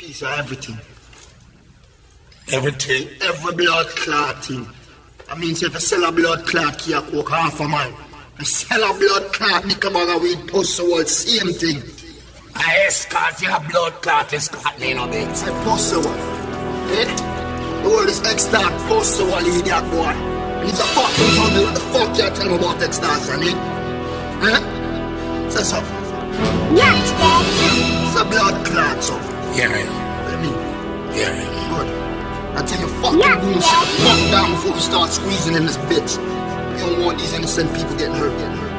Piece of everything. Everything. Every blood clotting. I mean, so if you sell a blood clot key, coke half a man. If you sell a blood clot knickerbocker weed pussy wall, same thing. I escort your blood clot escort me no bit. Say pussy wall. Eh? The word is extort pussy wall, idiot boy. And it's a fucking trouble. What the fuck you tell me about extortion, eh? Eh? Say so. Yes, Dad. It's a blood clot, so. Yeah, Let me. yeah. Good. I tell you, fucking Yeah, boom yeah. shit the fuck down before we start squeezing in this bitch. We don't want these innocent people getting hurt. Getting hurt,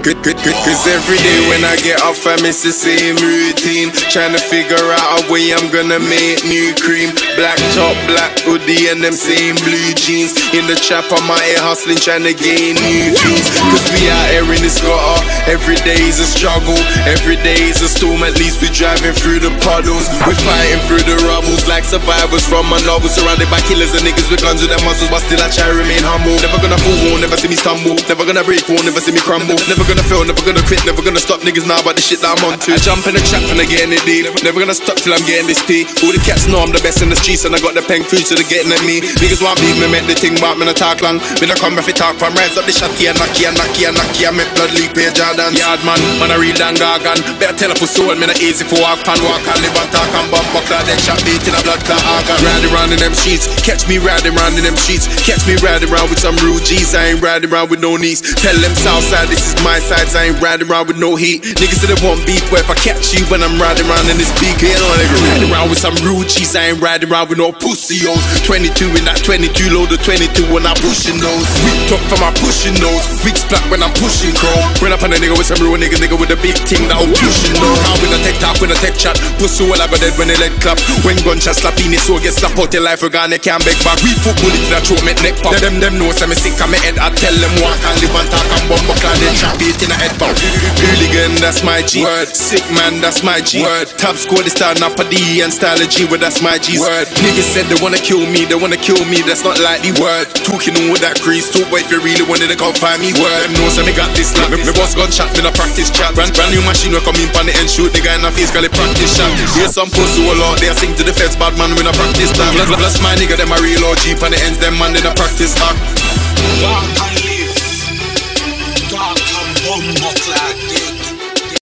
cause every day when I get off, I miss the same routine. Trying to figure out a way I'm gonna make new cream. Black top, black hoodie, and them same blue jeans. In the trap, on my air hustling, trying to gain new views. Cause we out here in this gutter. Every day is a struggle, every day is a storm. At least we're driving through the puddles. We're fighting through the rubbles like survivors from a novel. Surrounded by killers and niggas with guns with their muscles. but still I try to remain humble. Never gonna fall, never see me stumble. Never gonna break, won't never see me crumble. Never gonna fail, never gonna quit, never gonna stop niggas now about the shit that I'm onto. I jump in the trap and I get in the deep. Never gonna stop till I'm getting this tea. All the cats know I'm the best in the streets and I got the pen food so they're getting at me. Niggas want beef, me make the thing about me, I talk long. Me no come if it talk from rise up the shotty and knocky and knocky and knocky. I make blood leak, pay Jordan. Yard man, man, I real dan gargan. Better tell a for soul, me not easy for walk and walk and live and talk and bump buckler. Then shot beat in a blood clot organ. Riding around in them streets, catch me riding round in them streets. Catch me riding round with some rude G's. I ain't riding round with no knees. Tell them Southside, this is my side. I ain't riding around with no heat. Niggas they want beef, but if I catch you when I'm riding around in this big hill, nigga riding around with some rude G's. I ain't riding around with no pussy hoes. 22 in that 22 load of 22 when I'm pushing those. Whipped up for my pushing those. Big splat when I'm pushing chrome. Run up on a nigga with some real nigga, nigga with a big thing that I'm pushing those. How with a tech talk, with a tech chat, pussy all got dead when they let clap. When gunshot slap in his so get slap out your life, we're gonna can't beg back. We put bullet in that throat, make neck pop. Them, them know, say me sick my head. I tell them walk and live and talk and bump a clan, then trap in a head pop. Hooligan, that's my G. Word. Sick man, that's my G. Word. Top squad is starting up a D and style of G, well that's my G. Word. Niggas said they wanna kill me, they wanna kill me, that's not likely. Word. Talking on with that grease, talk but if you really wanted to come find me. Word. Them know say me got this slap. Me, me boss gun shot, me no practice chat. Brand, brand new machine will come in pan it and shoot the guy in the face, call it practice shot. Here's some pussy all out there, sing to the feds, bad man, we no practice that. Plus, plus my nigga, them a real OG, pan the ends, them man, they no practice act.